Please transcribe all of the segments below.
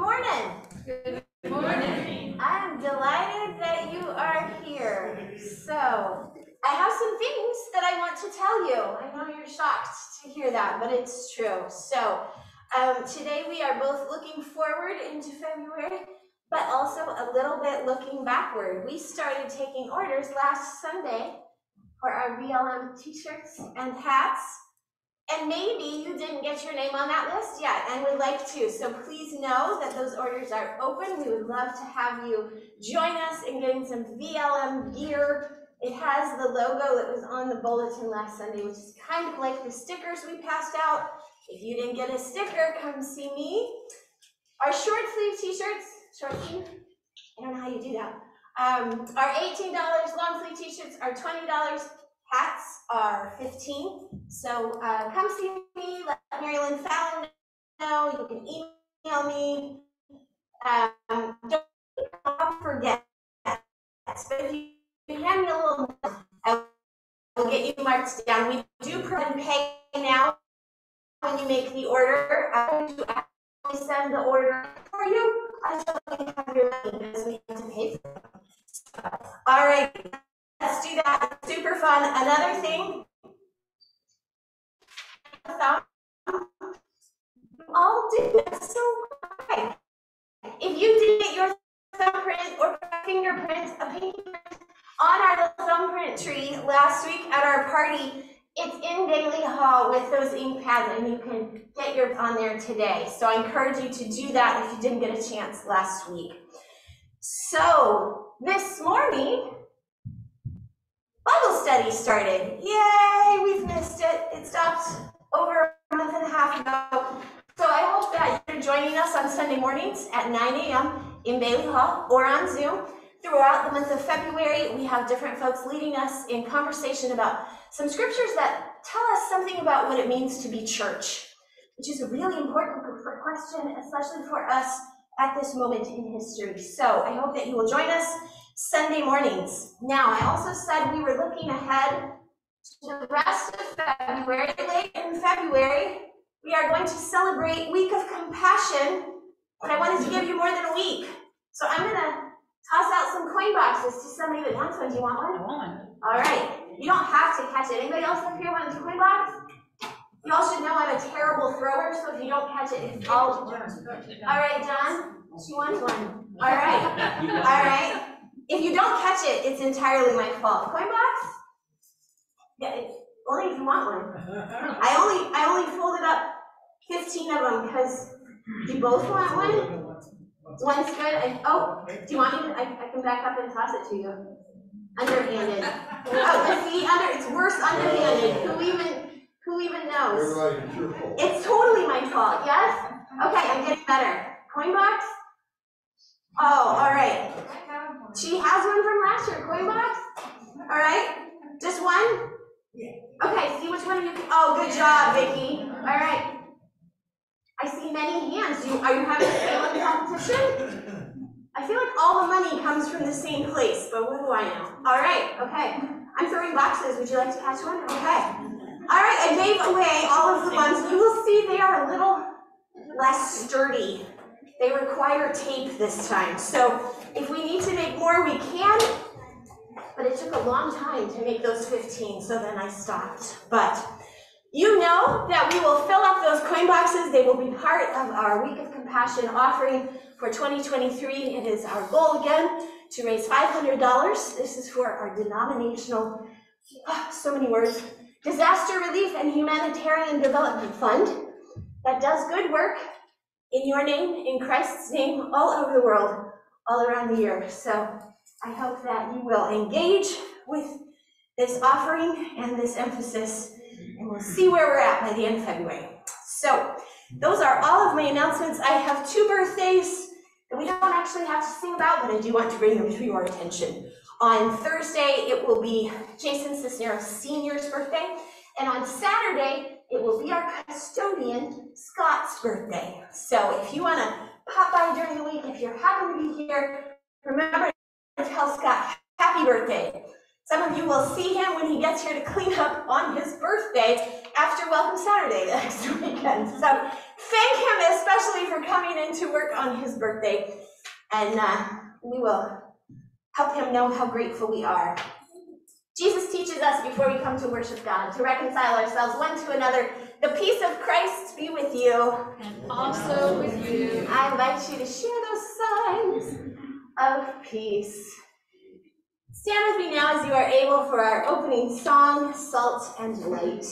morning. Good morning. I am delighted that you are here. So, I have some things that I want to tell you. I know you're shocked to hear that, but it's true. So, um, today we are both looking forward into February, but also a little bit looking backward. We started taking orders last Sunday for our VLM t-shirts and hats. And maybe you didn't get your name on that list yet and would like to. So please know that those orders are open. We would love to have you join us in getting some VLM gear. It has the logo that was on the bulletin last Sunday, which is kind of like the stickers we passed out. If you didn't get a sticker, come see me. Our short sleeve t-shirts, short sleeve, I don't know how you do that. Um, are $18, long sleeve t-shirts are $20, hats are 15. So uh, come see me, let Mary Lynn Fallon know, you can email me. Um, don't forget, but if you hand me a little, I will get you marked down. We do provide pay now when you make the order. I do actually send the order for you you have your money because we have to pay for it. All right, let's do that. Super fun. Another thing. All this so right. If you did get your thumbprint or fingerprint, a pinky print on our thumbprint tree last week at our party, it's in Bailey Hall with those ink pads and you can get yours on there today. So I encourage you to do that if you didn't get a chance last week. So this morning, Bible study started. Yay, we've missed it. It stopped over a month and a half ago. So I hope that you're joining us on Sunday mornings at 9 a.m. in Bailey Hall or on Zoom. Throughout the month of February, we have different folks leading us in conversation about some scriptures that tell us something about what it means to be church, which is a really important question, especially for us at this moment in history. So I hope that you will join us Sunday mornings. Now, I also said we were looking ahead to the rest of February. Late in February, we are going to celebrate Week of Compassion, but I wanted to give you more than a week. So I'm going to toss out some coin boxes to somebody that wants one. Do you want one? I want. one. All right. You don't have to catch it. Anybody else up here want a coin box? You all should know I'm a terrible thrower, so if you don't catch it, it's all. All right, John. She wants one. All right. All right. If you don't catch it, it's entirely my fault. Coin box? Yeah, only if you want one. I only I only folded up 15 of them because you both want one. One's good. I, oh, do you want me? To, I, I can back up and toss it to you. Underhanded. Oh, but see, under it's worse underhanded. Who even who even knows? It's. It's totally my fault. Yes. Okay, I'm getting better. Coin box. Oh, all right. She has one from last year. Coin box. All right. Just one. Okay. See which one of you. Can, oh, good job, Vicky. All right. I see many hands. You, are you having a spelling competition? I feel like all the money comes from the same place, but what do I know? All right, okay. I'm throwing boxes. Would you like to catch one? Okay. All right, I gave away all of the ones. You will see they are a little less sturdy. They require tape this time. So if we need to make more, we can. But it took a long time to make those 15, so then I stopped. But you know that we will fill up those coin boxes. They will be part of our Week of Compassion offering for 2023. It is our goal again to raise $500. This is for our denominational, oh, so many words, disaster relief and humanitarian development fund that does good work in your name, in Christ's name, all over the world, all around the year. So I hope that you will engage with this offering and this emphasis and we'll see where we're at by the end of February. So those are all of my announcements. I have two birthdays that we don't actually have to sing about, but I do want to bring them to your attention. On Thursday, it will be Jason Cisneros Sr.'s birthday, and on Saturday, it will be our custodian, Scott's birthday. So if you want to pop by during the week, if you're happy to be here, remember to tell Scott happy birthday. Some of you will see him when he gets here to clean up on his birthday after Welcome Saturday next weekend. So thank him especially for coming in to work on his birthday. And uh, we will help him know how grateful we are. Jesus teaches us before we come to worship God to reconcile ourselves one to another. The peace of Christ be with you. And also with you. I invite you to share those signs of peace. Stand with me now as you are able for our opening song, Salt and Light.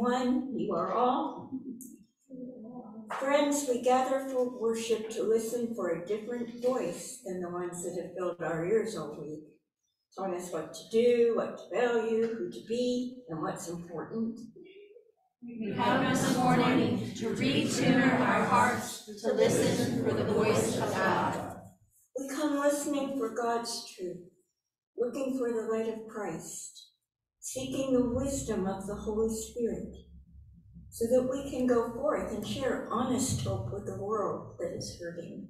One, you are all. Friends, we gather for worship to listen for a different voice than the ones that have filled our ears all week, telling us what to do, what to value, who to be, and what's important. We come this morning to retune our hearts to listen for the voice of God. We come listening for God's truth, looking for the light of Christ, seeking the wisdom of the Holy Spirit, so that we can go forth and share honest hope with the world that is hurting.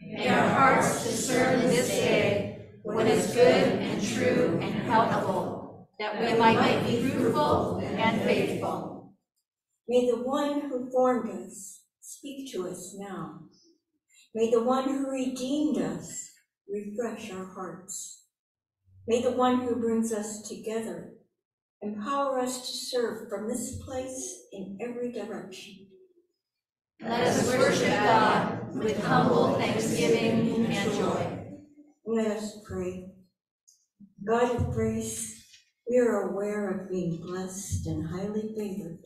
May our hearts discern this day what is good and true and helpful, that we might be fruitful and faithful. May the one who formed us speak to us now. May the one who redeemed us refresh our hearts. May the one who brings us together empower us to serve from this place in every direction. Let us worship God with humble thanksgiving and joy. Let us pray. God of grace, we are aware of being blessed and highly favored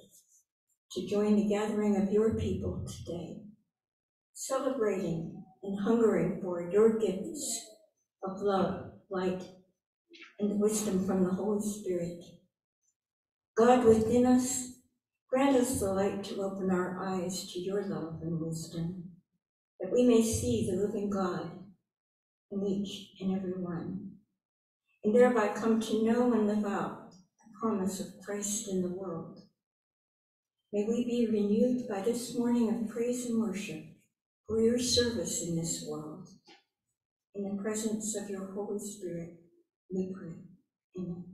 to join the gathering of your people today, celebrating and hungering for your gifts of love, light, and wisdom from the Holy Spirit. God within us, grant us the light to open our eyes to your love and wisdom, that we may see the living God in each and every one, and thereby come to know and live out the promise of Christ in the world. May we be renewed by this morning of praise and worship for your service in this world. In the presence of your Holy Spirit, 没回，嗯。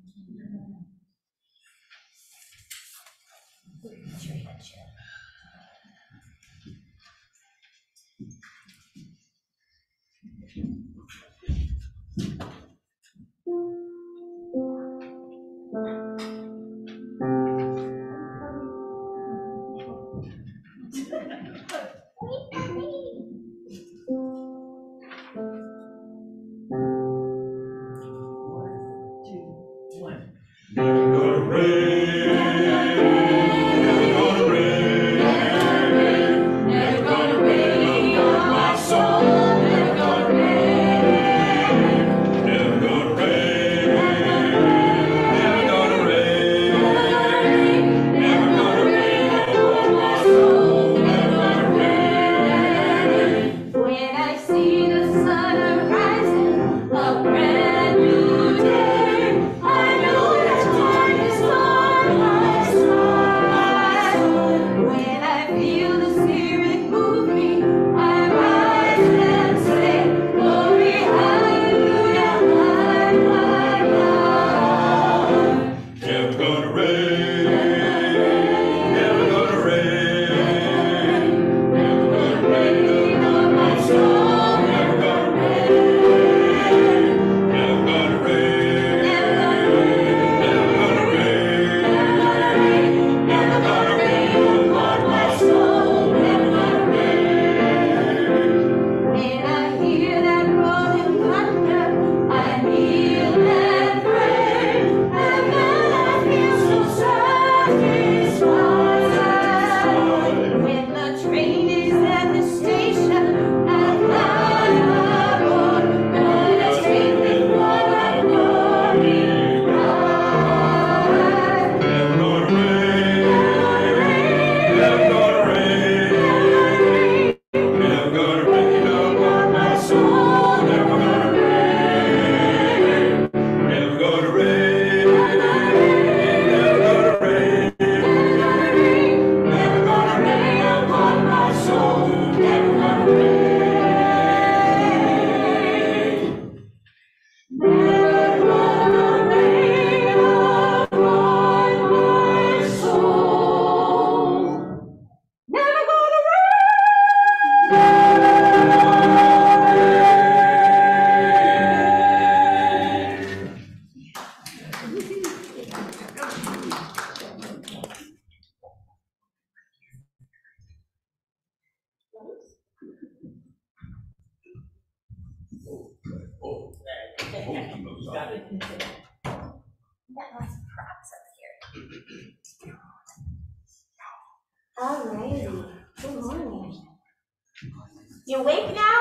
You awake now?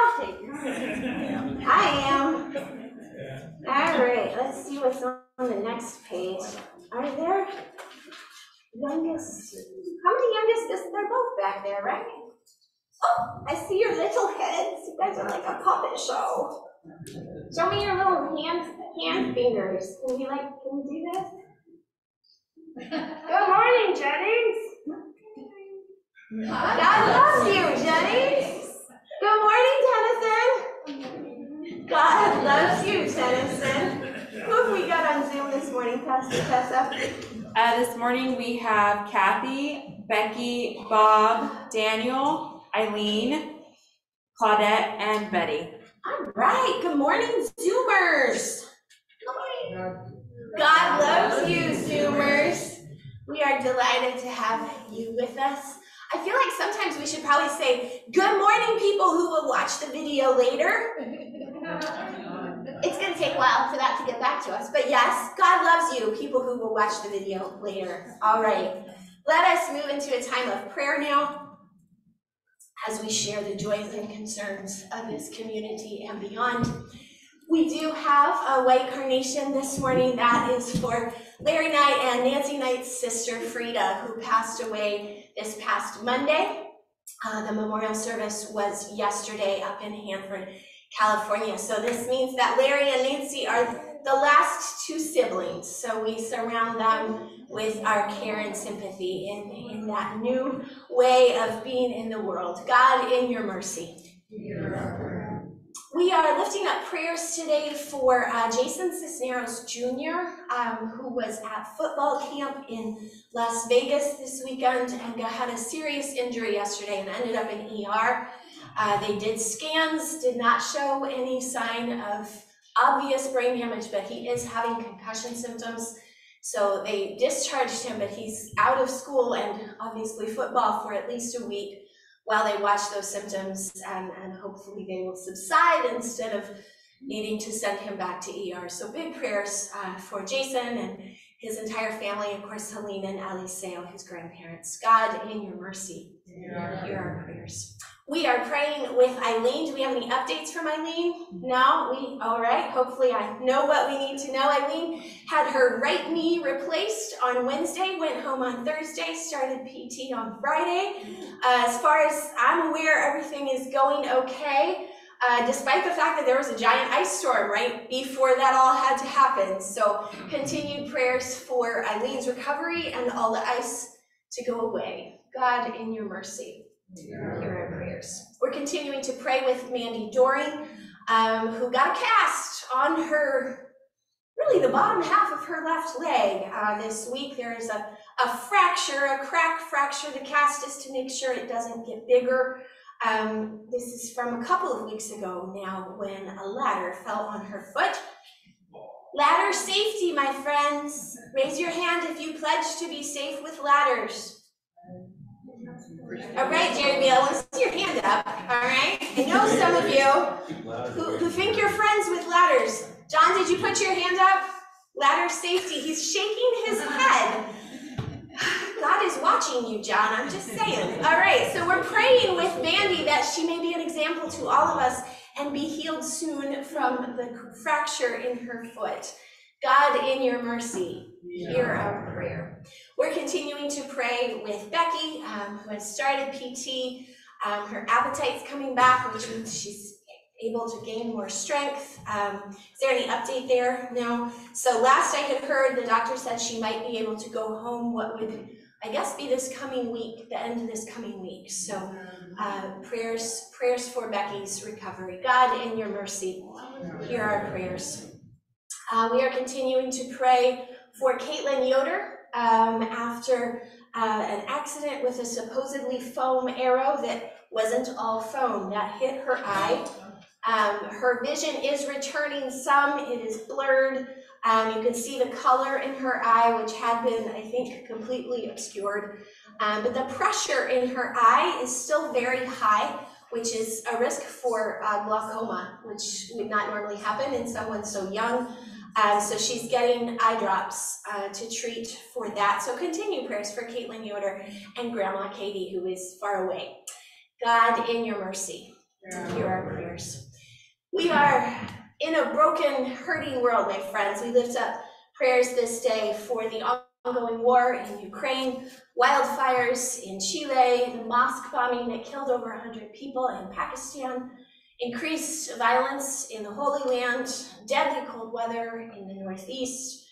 I am. Alright, let's see what's on the next page. Are there youngest, how many youngest, is- they're both back there, right? Oh, I see your little heads, you guys are like a puppet show. Show me your little hand, hand fingers, can you like, can you do this? Good morning, Jennings. God loves you, Jennings. Good morning, Tennyson. God loves you, Tennyson. Who have we got on Zoom this morning, Pastor Tessa? Uh, this morning we have Kathy, Becky, Bob, Daniel, Eileen, Claudette, and Betty. All right, good morning, Zoomers. Good morning. God loves you, Zoomers. We are delighted to have you with us. I feel like sometimes we should probably say, good morning, people who will watch the video later. It's gonna take a while for that to get back to us, but yes, God loves you, people who will watch the video later. All right, let us move into a time of prayer now as we share the joys and concerns of this community and beyond. We do have a white carnation this morning that is for Larry Knight and Nancy Knight's sister Frida, who passed away this past Monday. Uh, the memorial service was yesterday up in Hanford, California. So this means that Larry and Nancy are the last two siblings. So we surround them with our care and sympathy in, in that new way of being in the world. God, in your mercy. We are lifting up prayers today for uh, Jason Cisneros Jr., um, who was at football camp in Las Vegas this weekend and had a serious injury yesterday and ended up in ER. Uh, they did scans, did not show any sign of obvious brain damage, but he is having concussion symptoms. So they discharged him, but he's out of school and obviously football for at least a week while they watch those symptoms and, and hopefully they will subside instead of needing to send him back to ER. So big prayers uh, for Jason and his entire family, of course, Helene and Eliseo, his grandparents. God, in your mercy, We are praying with Eileen. Do we have any updates from Eileen? No? We, all right. Hopefully I know what we need to know. Eileen had her right knee replaced on Wednesday, went home on Thursday, started PT on Friday. Uh, as far as I'm aware, everything is going okay, uh, despite the fact that there was a giant ice storm right before that all had to happen. So continued prayers for Eileen's recovery and all the ice to go away. God, in your mercy, hear our prayers. We're continuing to pray with Mandy Dory, um, who got a cast on her really the bottom half of her left leg. Uh, this week there is a, a fracture, a crack fracture. The cast is to make sure it doesn't get bigger. Um, this is from a couple of weeks ago now when a ladder fell on her foot. Ladder safety, my friends. Raise your hand if you pledge to be safe with ladders. All right, Jeremy, I want to see your hand up, all right? I know some of you who, who think you're friends with ladders. John, did you put your hand up? Ladder safety, he's shaking his head. God is watching you, John, I'm just saying. All right, so we're praying with Mandy that she may be an example to all of us and be healed soon from the fracture in her foot. God, in your mercy, hear our prayer. We're continuing to pray with Becky, um, who has started PT. Um, her appetite's coming back, which means she's able to gain more strength. Um, is there any update there? No. So last I had heard, the doctor said she might be able to go home. What would I guess be this coming week, the end of this coming week. So uh, prayers, prayers for Becky's recovery. God, in your mercy, hear our prayers. Uh, we are continuing to pray for Caitlin Yoder um, after uh, an accident with a supposedly foam arrow that wasn't all foam that hit her eye. Um, her vision is returning some, it is blurred. Um, you can see the color in her eye, which had been, I think, completely obscured. Um, but the pressure in her eye is still very high, which is a risk for uh, glaucoma, which would not normally happen in someone so young. Um, so she's getting eye drops uh, to treat for that. So continue prayers for Caitlin Yoder and Grandma Katie, who is far away. God, in your mercy, hear our prayers. We are in a broken, hurting world, my friends. We lift up prayers this day for the ongoing war in Ukraine, wildfires in Chile, the mosque bombing that killed over 100 people in Pakistan, increased violence in the Holy Land, deadly cold weather in the Northeast,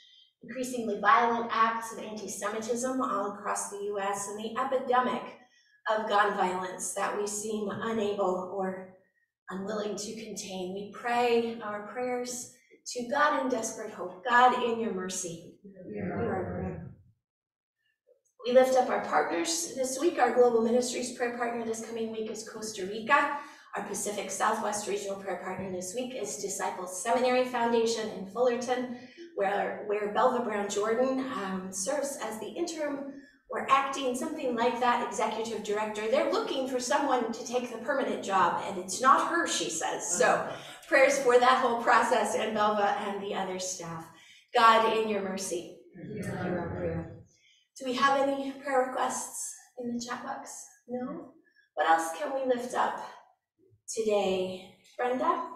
increasingly violent acts of anti-Semitism all across the US, and the epidemic of gun violence that we seem unable or unwilling to contain. We pray our prayers to God in desperate hope. God, in your mercy. We lift up our partners this week. Our global ministries prayer partner this coming week is Costa Rica. Our Pacific Southwest regional prayer partner this week is Disciples Seminary Foundation in Fullerton, where, where Belva Brown Jordan um, serves as the interim or acting, something like that, executive director. They're looking for someone to take the permanent job, and it's not her, she says. So prayers for that whole process and Belva and the other staff. God, in your mercy, hear our prayer. Do we have any prayer requests in the chat box? No? What else can we lift up today? Brenda?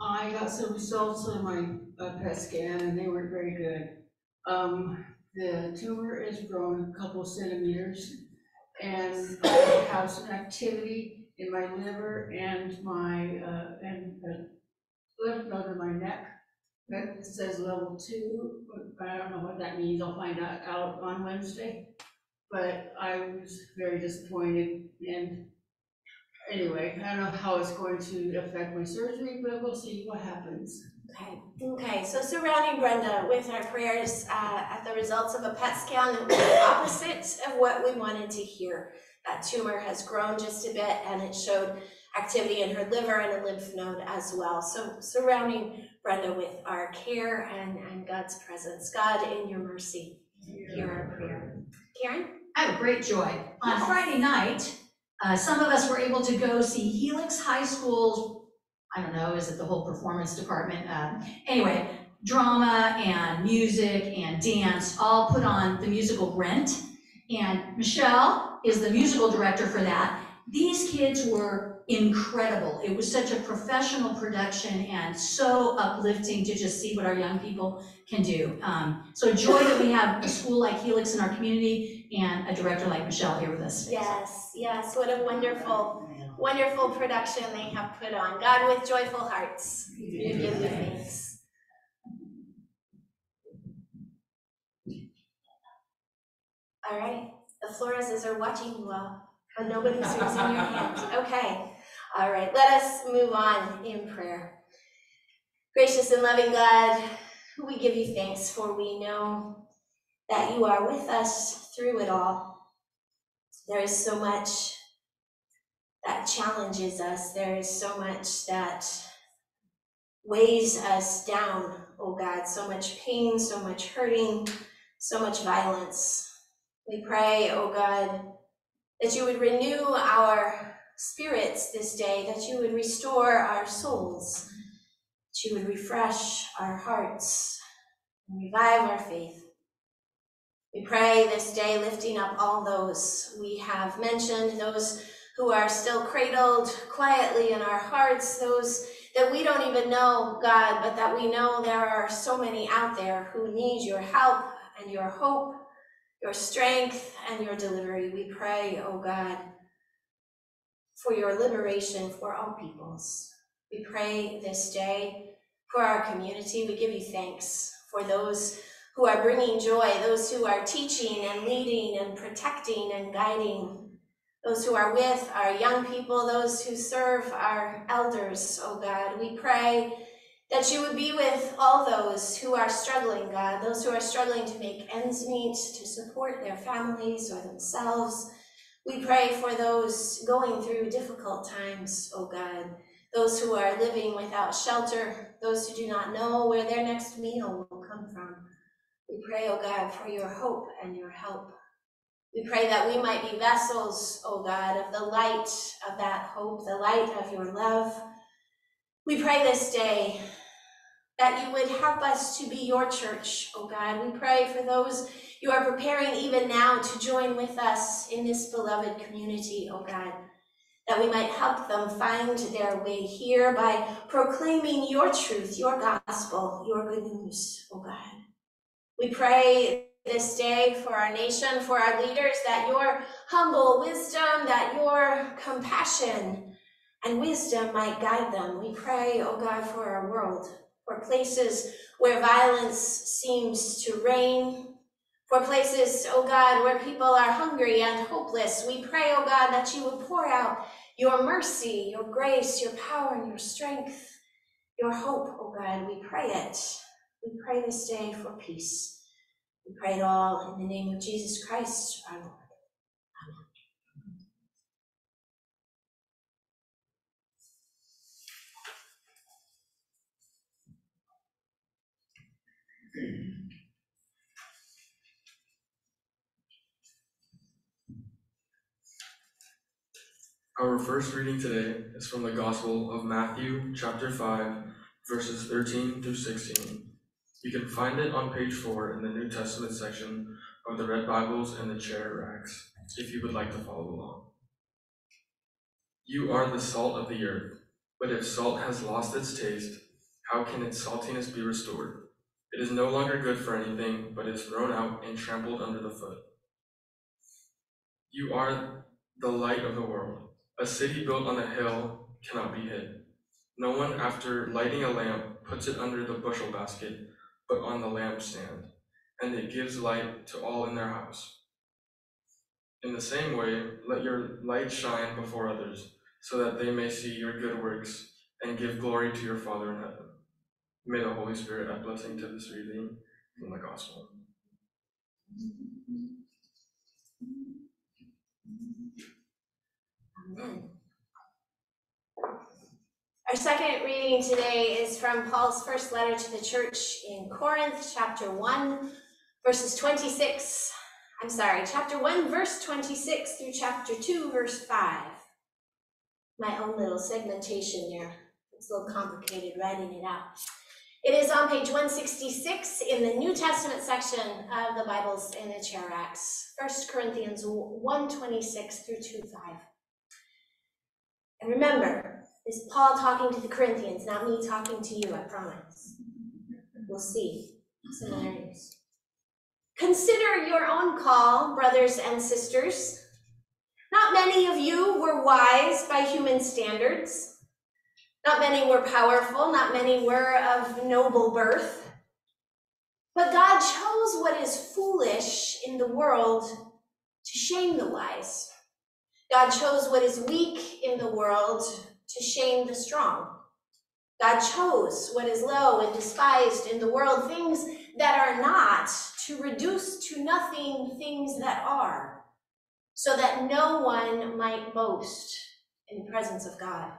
I got some results on my uh, PET scan and they weren't very good. Um, the tumor is grown a couple centimeters and I have some activity in my liver and my, uh, and the lymph node in my neck. That says level two, I don't know what that means. I'll find out, out on Wednesday. But I was very disappointed and anyway, I don't know how it's going to affect my surgery, but we'll see what happens. Okay, okay, so surrounding Brenda with our prayers uh, at the results of a PET scan, that was the opposite of what we wanted to hear. That tumor has grown just a bit and it showed activity in her liver and a lymph node as well. So surrounding Brenda with our care and, and God's presence. God, in your mercy, hear our prayer. Karen? I have a great joy. On Friday night, uh, some of us were able to go see Helix High School's, I don't know, is it the whole performance department? Uh, Anyway, drama and music and dance, all put on the musical Rent. And Michelle is the musical director for that. These kids were incredible. It was such a professional production and so uplifting to just see what our young people can do. Um, So joy that we have a school like Helix in our community and a director like Michelle here with us. Yes, yes, what a wonderful, wonderful production they have put on. God, with joyful hearts, we give you thanks. All right, the Floreses are watching you all, but nobody's raising your hand. Okay, all right, let us move on in prayer. Gracious and loving God, we give you thanks for we know that you are with us through it all. There is so much that challenges us, there is so much that weighs us down, oh God, so much pain, so much hurting, so much violence. We pray, oh God, that you would renew our spirits this day, that you would restore our souls, that you would refresh our hearts and revive our faith. We pray this day, lifting up all those we have mentioned, those who are still cradled quietly in our hearts, those that we don't even know, God, but that we know there are so many out there who need your help and your hope, your strength and your delivery. We pray, oh God, for your liberation for all peoples. We pray this day for our community. We give you thanks for those who are bringing joy, those who are teaching and leading and protecting and guiding, those who are with our young people, those who serve our elders, oh God. We pray that you would be with all those who are struggling, God, those who are struggling to make ends meet, to support their families or themselves. We pray for those going through difficult times, oh God, those who are living without shelter, those who do not know where their next meal will come from. We pray, oh God, for your hope and your help. We pray that we might be vessels, oh God, of the light of that hope, the light of your love. We pray this day that you would help us to be your church, oh God. We pray for those you are preparing even now to join with us in this beloved community, oh God, that we might help them find their way here by proclaiming your truth, your gospel, your good news, oh God. We pray this day for our nation, for our leaders, that your humble wisdom, that your compassion and wisdom might guide them. We pray, oh God, for our world, for places where violence seems to reign, for places, oh God, where people are hungry and hopeless. We pray, oh God, that you would pour out your mercy, your grace, your power, and your strength, your hope, oh God. We pray it. We pray this day for peace. We pray it all in the name of Jesus Christ, our Lord. Our first reading today is from the Gospel of Matthew, chapter 5, verses 13 through 16. You can find it on page 4 in the New Testament section of the Red Bibles and the chair racks, if you would like to follow along. You are the salt of the earth, but if salt has lost its taste, how can its saltiness be restored? It is no longer good for anything, but is thrown out and trampled under the foot. You are the light of the world. A city built on a hill cannot be hid. No one, after lighting a lamp, puts it under the bushel basket, but on the lampstand, and it gives light to all in their house. In the same way, let your light shine before others, so that they may see your good works and give glory to your Father in heaven. May the Holy Spirit add blessing to this reading from the Gospel. Amen. Our second reading today is from Paul's first letter to the church in Corinth, chapter 1, verses 26. I'm sorry, chapter 1, verse 26 through chapter 2, verse 5. My own little segmentation there. It's a little complicated writing it out. It is on page 166 in the New Testament section of the Bibles in the chair racks. 1 Corinthians 1 26 through 2 5. And remember, is Paul talking to the Corinthians, not me talking to you, I promise. We'll see similarities. Consider your own call, brothers and sisters. Not many of you were wise by human standards. Not many were powerful, not many were of noble birth. But God chose what is foolish in the world to shame the wise. God chose what is weak in the world to shame the strong. God chose what is low and despised in the world, things that are not, to reduce to nothing things that are, so that no one might boast in the presence of God.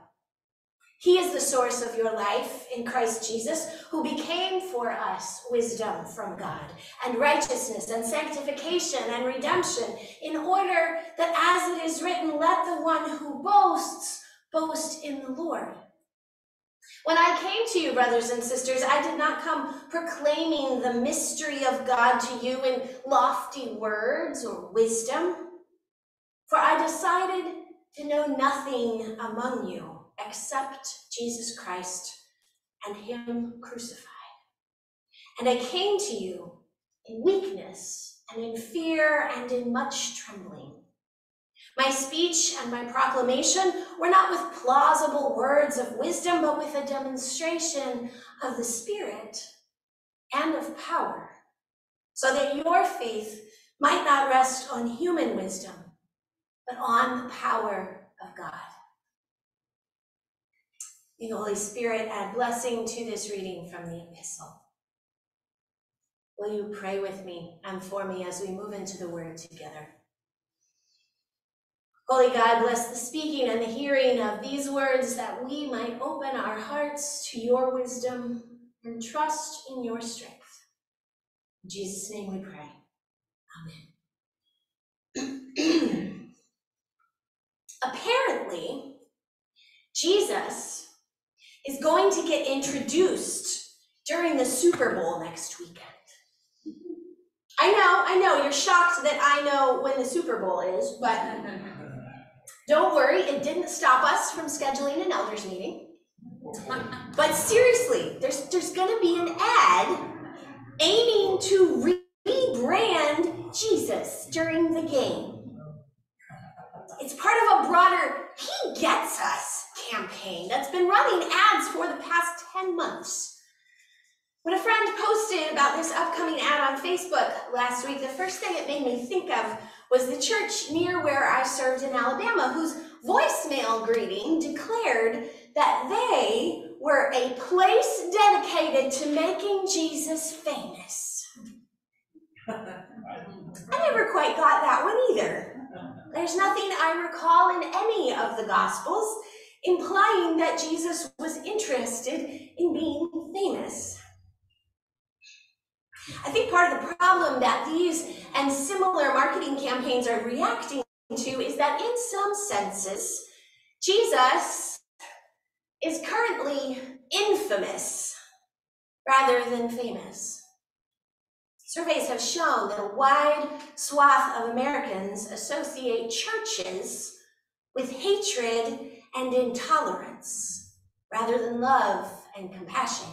He is the source of your life in Christ Jesus, who became for us wisdom from God, and righteousness, and sanctification, and redemption, in order that as it is written, let the one who boasts boast in the Lord. When I came to you, brothers and sisters, I did not come proclaiming the mystery of God to you in lofty words or wisdom, for I decided to know nothing among you except Jesus Christ and Him crucified. And I came to you in weakness and in fear and in much trembling. My speech and my proclamation were not with plausible words of wisdom, but with a demonstration of the Spirit and of power, so that your faith might not rest on human wisdom, but on the power of God. May the Holy Spirit add blessing to this reading from the epistle. Will you pray with me and for me as we move into the word together? Holy God, bless the speaking and the hearing of these words that we might open our hearts to your wisdom and trust in your strength. In Jesus' name we pray. Amen. Apparently, Jesus is going to get introduced during the Super Bowl next weekend. I know, I know, you're shocked that I know when the Super Bowl is, but don't worry, it didn't stop us from scheduling an elders meeting. But seriously, there's there's gonna be an ad aiming to rebrand Jesus during the game. It's part of a broader He Gets Us campaign that's been running ads for the past 10 months. When a friend posted about this upcoming ad on Facebook last week, the first thing it made me think of was the church near where I served in Alabama, whose voicemail greeting declared that they were a place dedicated to making Jesus famous. I never quite got that one either. There's nothing I recall in any of the Gospels implying that Jesus was interested in being famous. I think part of the problem that these and similar marketing campaigns are reacting to is that in some senses, Jesus is currently infamous rather than famous. Surveys have shown that a wide swath of Americans associate churches with hatred and intolerance rather than love and compassion.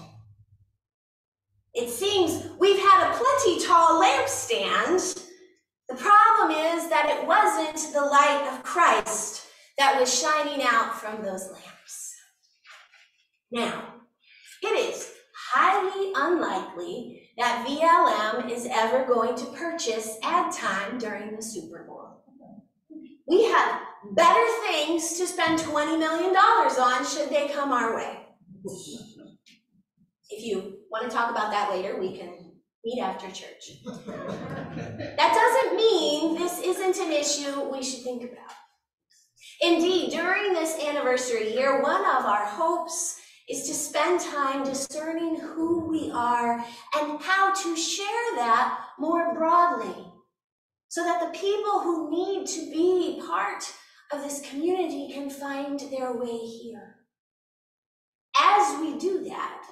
It seems we've had a plenty tall lampstand. The problem is that it wasn't the light of Christ that was shining out from those lamps. Now, it is highly unlikely that VLM is ever going to purchase ad time during the Super Bowl. We have better things to spend $20 million on should they come our way. If you want to talk about that later, we can meet after church. that doesn't mean this isn't an issue we should think about. Indeed, during this anniversary year, one of our hopes is to spend time discerning who we are and how to share that more broadly so that the people who need to be part of this community can find their way here. As we do that,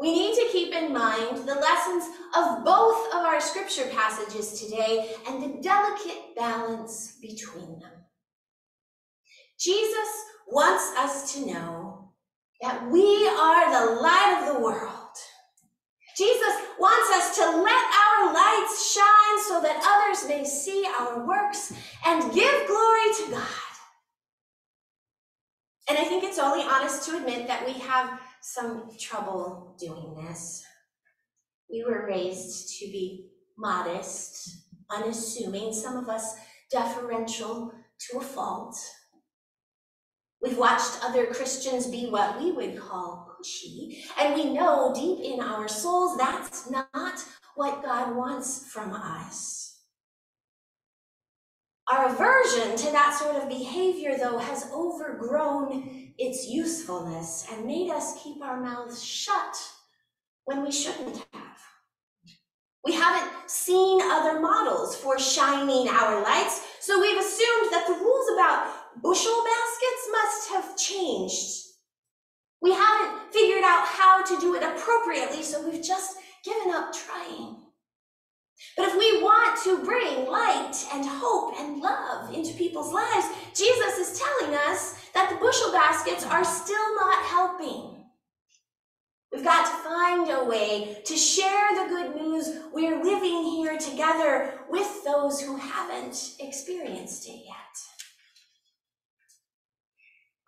we need to keep in mind the lessons of both of our scripture passages today and the delicate balance between them. Jesus wants us to know that we are the light of the world. Jesus wants us to let our lights shine so that others may see our works and give glory to God. And I think it's only honest to admit that we have some trouble doing this. We were raised to be modest, unassuming, some of us deferential to a fault. We've watched other Christians be what we would call pushy, and we know deep in our souls that's not what God wants from us. Our aversion to that sort of behavior, though, has overgrown its usefulness and made us keep our mouths shut when we shouldn't have. We haven't seen other models for shining our lights, so we've assumed that the rules about bushel baskets must have changed. We haven't figured out how to do it appropriately, so we've just given up trying. But if we want to bring light and hope and love into people's lives, Jesus is telling us that the bushel baskets are still not helping. We've got to find a way to share the good news we're living here together with those who haven't experienced it yet.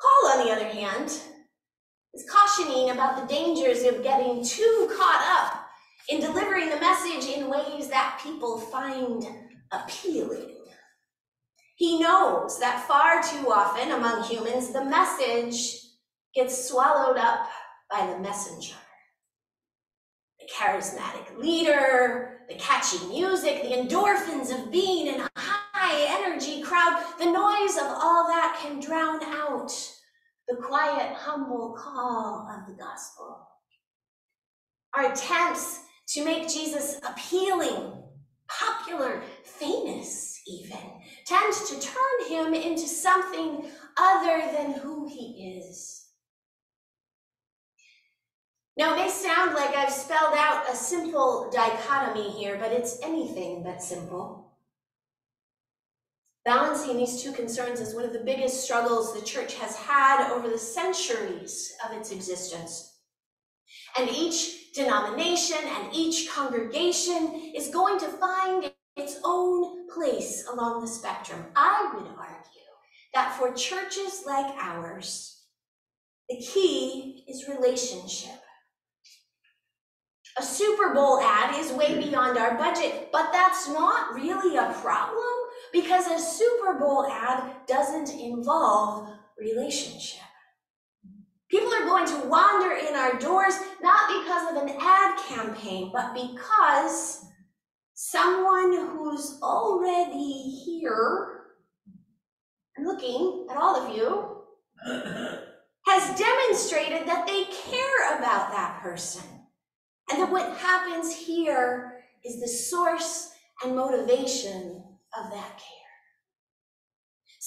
Paul, on the other hand, is cautioning about the dangers of getting too caught up in delivering the message in ways that people find appealing. He knows that far too often among humans, the message gets swallowed up by the messenger. The charismatic leader, the catchy music, the endorphins of being in a high energy crowd, the noise of all that can drown out the quiet, humble call of the gospel. Our attempts to make Jesus appealing, popular, famous, even, tend to turn him into something other than who he is. Now, it may sound like I've spelled out a simple dichotomy here, but it's anything but simple. Balancing these two concerns is one of the biggest struggles the church has had over the centuries of its existence. And each denomination and each congregation is going to find its own place along the spectrum. I would argue that for churches like ours, the key is relationship. A Super Bowl ad is way beyond our budget, but that's not really a problem because a Super Bowl ad doesn't involve relationship. People are going to wander in our doors not because of an ad campaign, but because someone who's already here, I'm looking at all of you, has demonstrated that they care about that person. And that what happens here is the source and motivation of that care.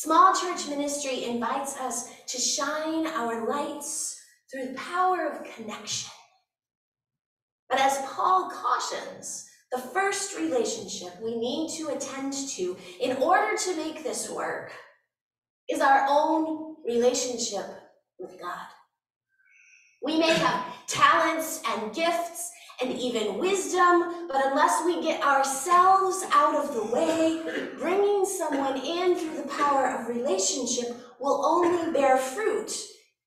Small church ministry invites us to shine our lights through the power of connection. But as Paul cautions, the first relationship we need to attend to in order to make this work is our own relationship with God. We may have talents and gifts and even wisdom, but unless we get ourselves out of the way, bringing someone in through the power of relationship will only bear fruit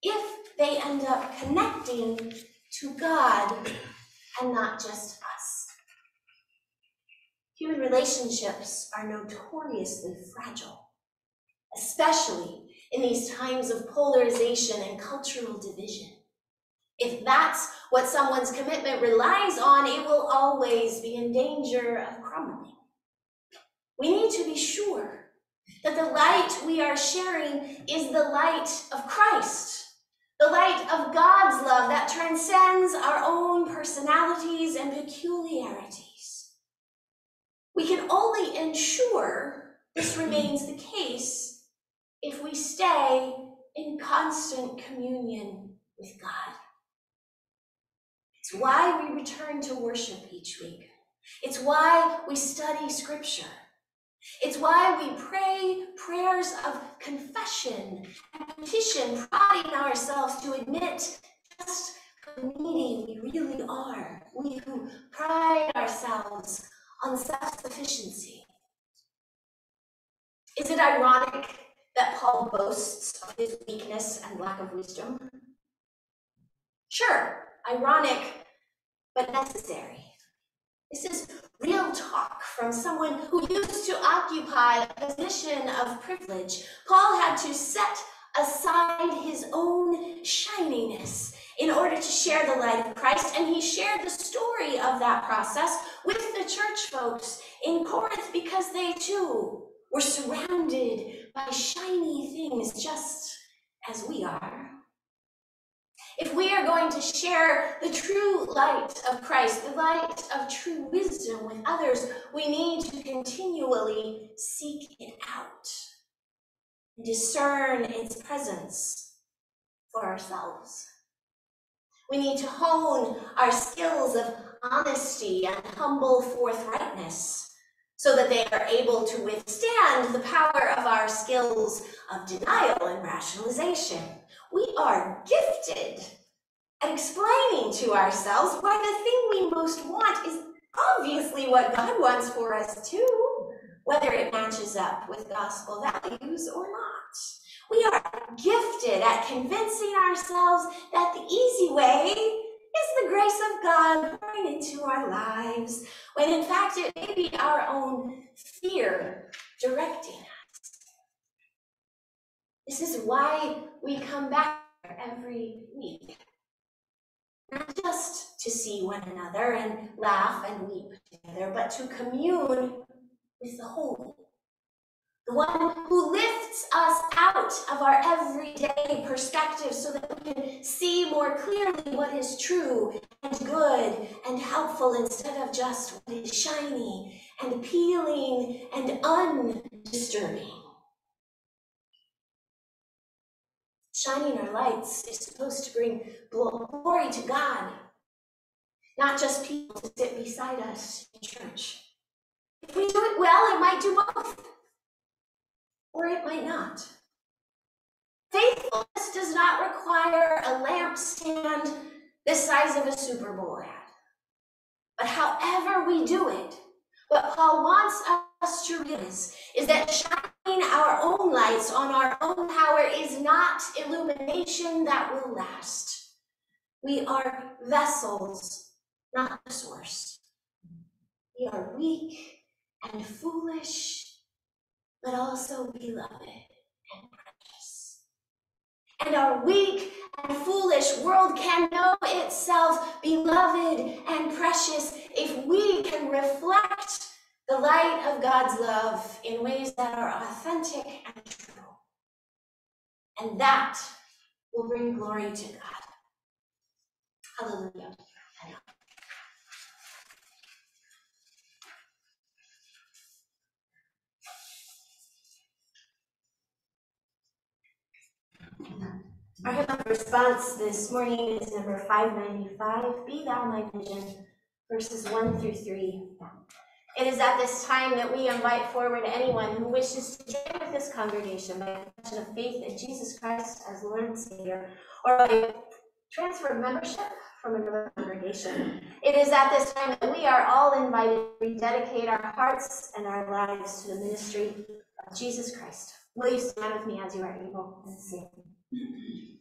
if they end up connecting to God and not just us. Human relationships are notoriously fragile, especially in these times of polarization and cultural division. If that's what someone's commitment relies on, it will always be in danger of crumbling. We need to be sure that the light we are sharing is the light of Christ, the light of God's love that transcends our own personalities and peculiarities. We can only ensure this remains the case if we stay in constant communion with God. Why we return to worship each week. It's why we study scripture. It's why we pray prayers of confession and petition, prodding ourselves to admit just how needy we really are, we who pride ourselves on self sufficiency. Is it ironic that Paul boasts of his weakness and lack of wisdom? Sure, ironic, but necessary. This is real talk from someone who used to occupy a position of privilege. Paul had to set aside his own shininess in order to share the light of Christ, and he shared the story of that process with the church folks in Corinth because they too were surrounded by shiny things just as we are. If we are going to share the true light of Christ, the light of true wisdom with others, we need to continually seek it out and discern its presence for ourselves. We need to hone our skills of honesty and humble forthrightness so that they are able to withstand the power of our skills of denial and rationalization. We are gifted at explaining to ourselves why the thing we most want is obviously what God wants for us too, whether it matches up with gospel values or not. We are gifted at convincing ourselves that the easy way is the grace of God pouring into our lives, when in fact it may be our own fear directing us. This is why we come back every week. Not just to see one another and laugh and weep together, but to commune with the Holy the one who lifts us out of our everyday perspective so that we can see more clearly what is true and good and helpful instead of just what is shiny and appealing and undisturbing. Shining our lights is supposed to bring glory to God, not just people to sit beside us in church. If we do it well, it might do both or it might not. Faithfulness does not require a lampstand the size of a Super Bowl ad. But however we do it, what Paul wants us to realize is that shining our own lights on our own power is not illumination that will last. We are vessels, not the source. We are weak and foolish but also beloved and precious. And our weak and foolish world can know itself beloved and precious if we can reflect the light of God's love in ways that are authentic and true. And that will bring glory to God. Hallelujah. Our response this morning is number 595, Be Thou My Vision, verses 1 through 3. It is at this time that we invite forward anyone who wishes to join with this congregation by confession of faith in Jesus Christ as Lord and Savior, or by transfer of membership from another congregation. It is at this time that we are all invited to rededicate our hearts and our lives to the ministry of Jesus Christ. Will you stand with me as you are able sing? Be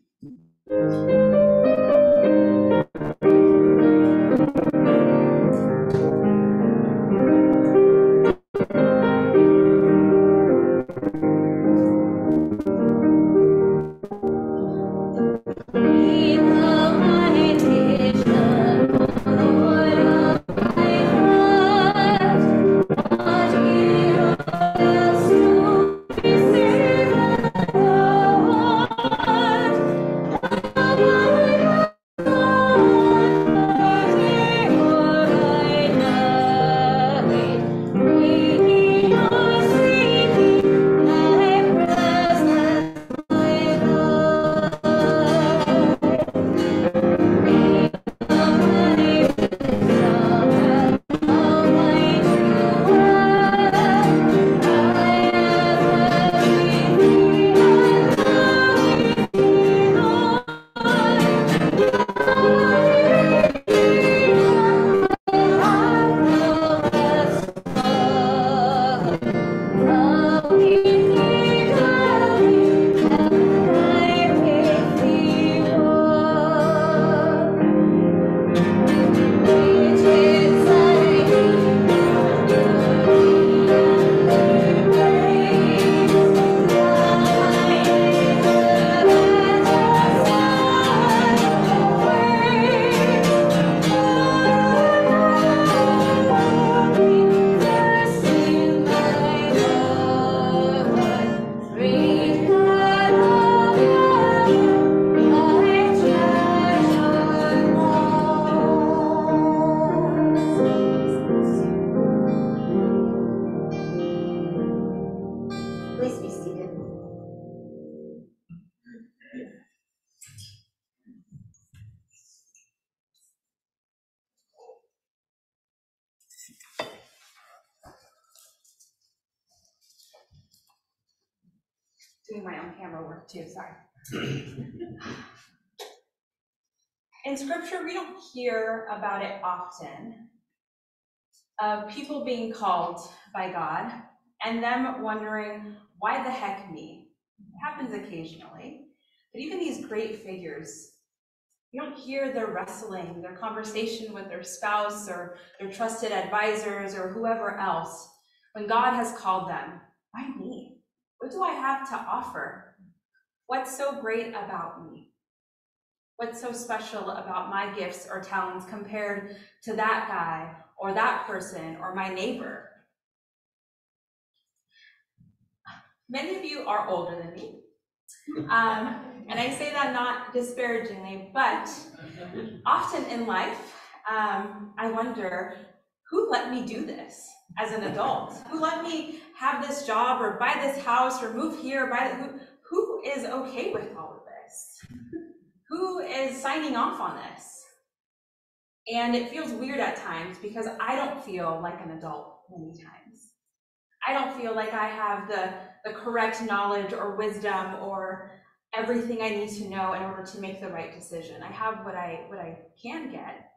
In scripture, we don't hear about it often, of people being called by God and them wondering, why the heck me? It happens occasionally, but even these great figures, you don't hear their wrestling, their conversation with their spouse or their trusted advisors or whoever else. When God has called them, why me? What do I have to offer? What's so great about me? What's so special about my gifts or talents compared to that guy or that person or my neighbor? Many of you are older than me. Um, and I say that not disparagingly, but often in life, um, I wonder who let me do this as an adult? Who let me have this job or buy this house or move here? Buy who, who is okay with all of this? Who is signing off on this? And it feels weird at times because I don't feel like an adult many times. I don't feel like I have the, the correct knowledge or wisdom or everything I need to know in order to make the right decision. I have what I what I can get,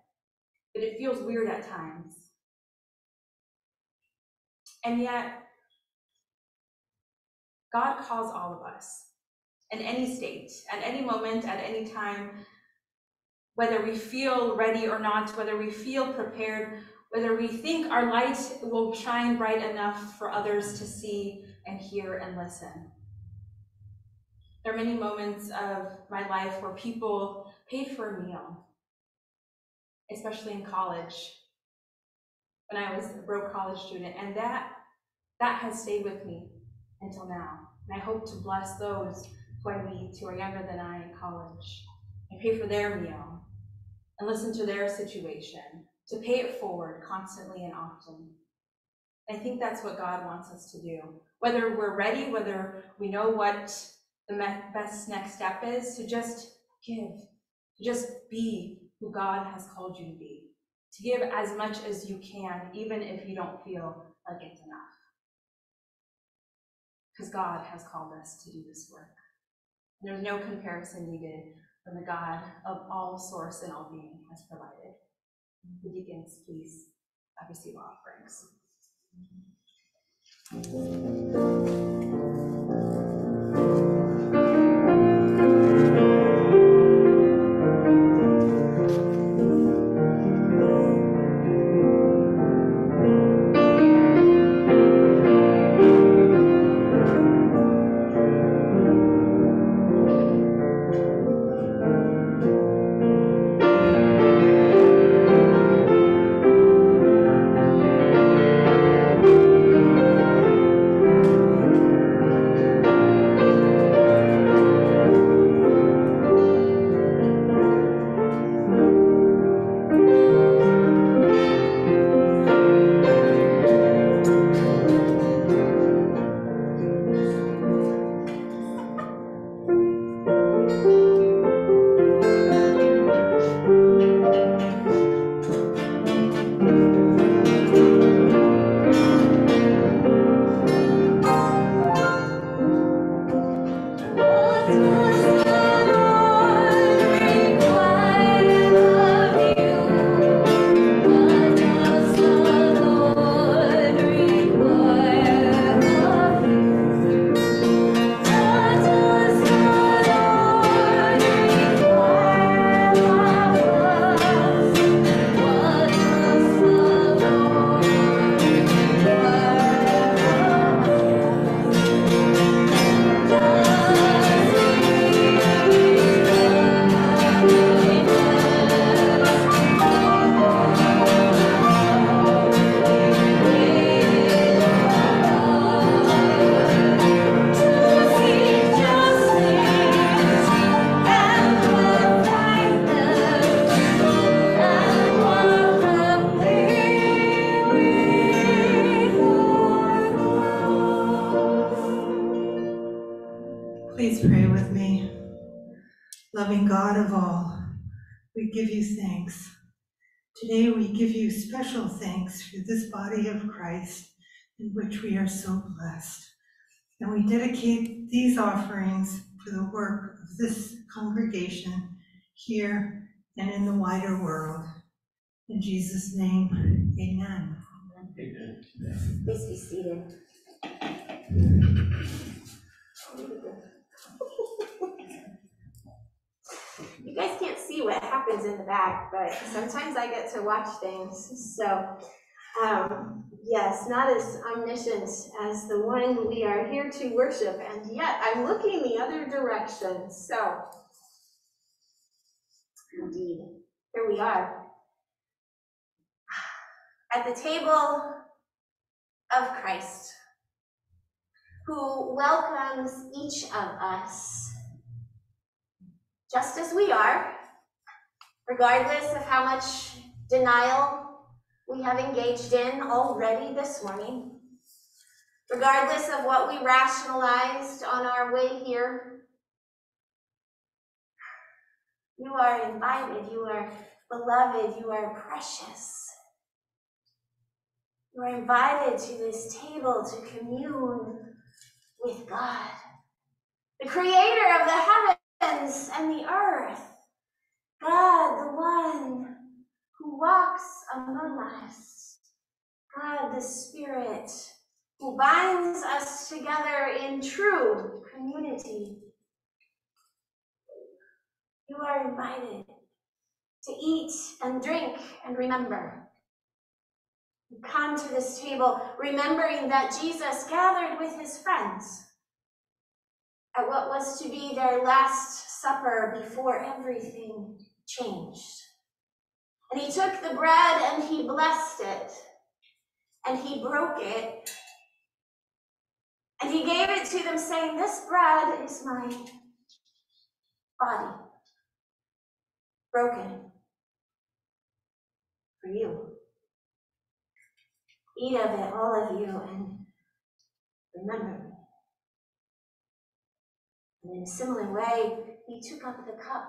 but it feels weird at times. And yet, God calls all of us in any state, at any moment, at any time, whether we feel ready or not, whether we feel prepared, whether we think our light will shine bright enough for others to see and hear and listen. There are many moments of my life where people paid for a meal, especially in college, when I was a broke college student, and that that has stayed with me until now. And I hope to bless those who I meet who are younger than I in college and pay for their meal and listen to their situation, to pay it forward constantly and often. I think that's what God wants us to do. Whether we're ready, whether we know what the best next step is, to just give, to just be who God has called you to be, to give as much as you can, even if you don't feel like it's enough. Because God has called us to do this work. There's no comparison needed from the God of all source and all being has provided. The deacons, please uh, receive offerings. Work of this congregation here and in the wider world. In Jesus' name, amen. Please be seated. You guys can't see what happens in the back, but sometimes I get to watch things, so, um, yes, not as omniscient as the one we are here to worship, and yet I'm looking the other direction, so. Indeed, here we are. At the table of Christ, who welcomes each of us just as we are, regardless of how much denial we have engaged in already this morning, regardless of what we rationalized on our way here. You are invited, you are beloved, you are precious. You are invited to this table to commune with God, the creator of the heavens and the earth. God, the one who walks among us. God, the Spirit who binds us together in true community. You are invited to eat and drink and remember. Come to this table remembering that Jesus gathered with his friends at what was to be their last supper before everything changed. And he took the bread and he blessed it, and he broke it, and he gave it to them, saying, This bread is my body, broken for you. Eat of it, all of you, and remember me. And in a similar way, he took up the cup.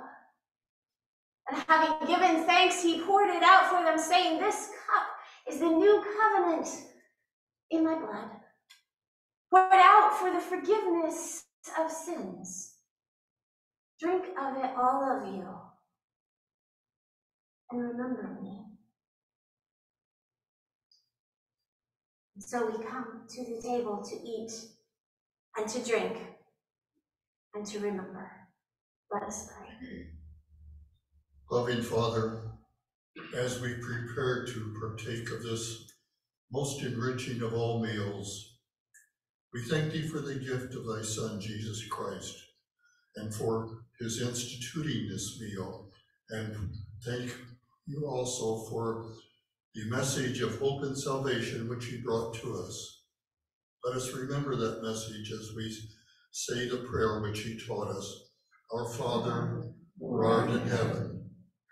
And having given thanks, he poured it out for them, saying, This cup is the new covenant in my blood, poured out for the forgiveness of sins. Drink of it, all of you, and remember me. So we come to the table to eat and to drink and to remember. Let us pray. Loving Father, as we prepare to partake of this most enriching of all meals, we thank thee for the gift of thy Son, Jesus Christ, and for his instituting this meal. And thank you also for the message of hope and salvation which he brought to us. Let us remember that message as we say the prayer which he taught us. Our Father, who art in heaven,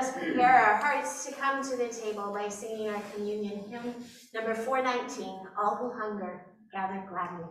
us prepare our hearts to come to the table by singing our communion hymn, number 419, All Who Hunger, Gather Gladly.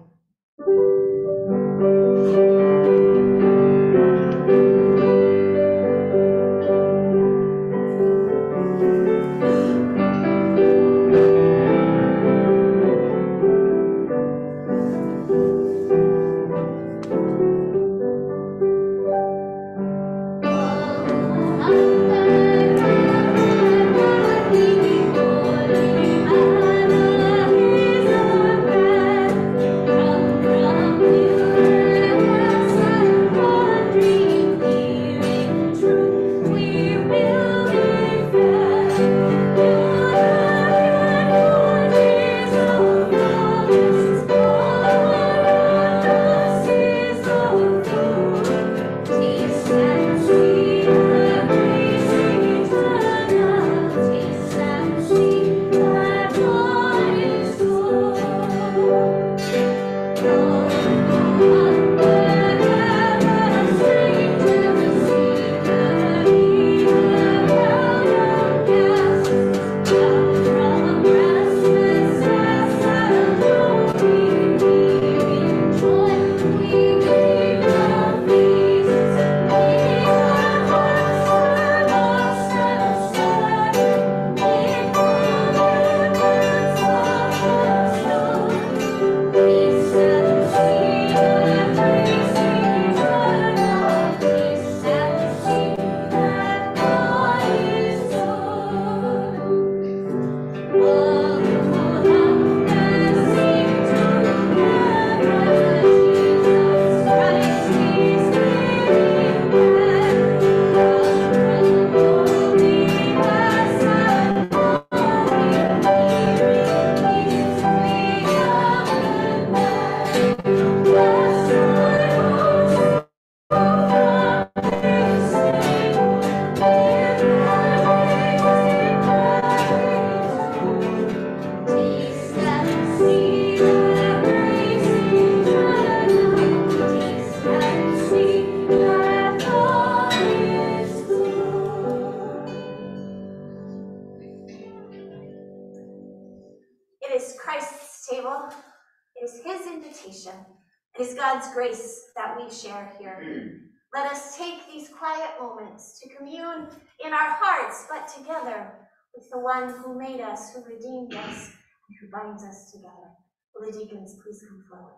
Let us take these quiet moments to commune in our hearts, but together with the one who made us, who redeemed us, and who binds us together. Will the deacons please come forward?